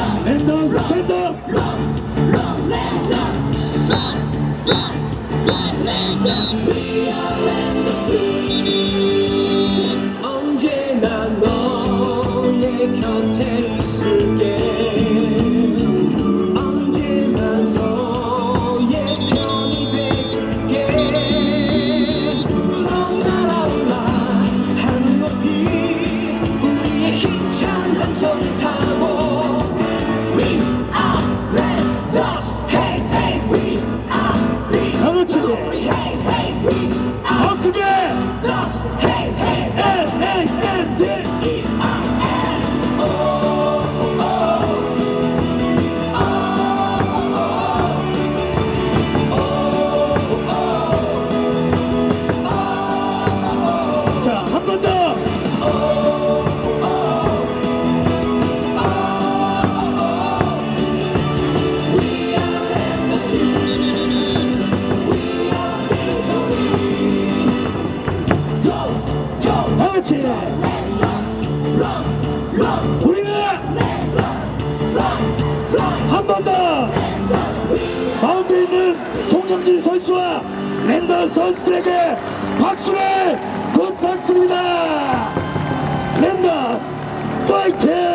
us and those rock, Run, the rock, rock, let us run, fly, fly, let us be. 같이 같이. 우리는 한 번 더. 가운데 있는 송영진 선수와 랜더 선수들에게 박수를 부탁드립니다. 랜더 파이팅!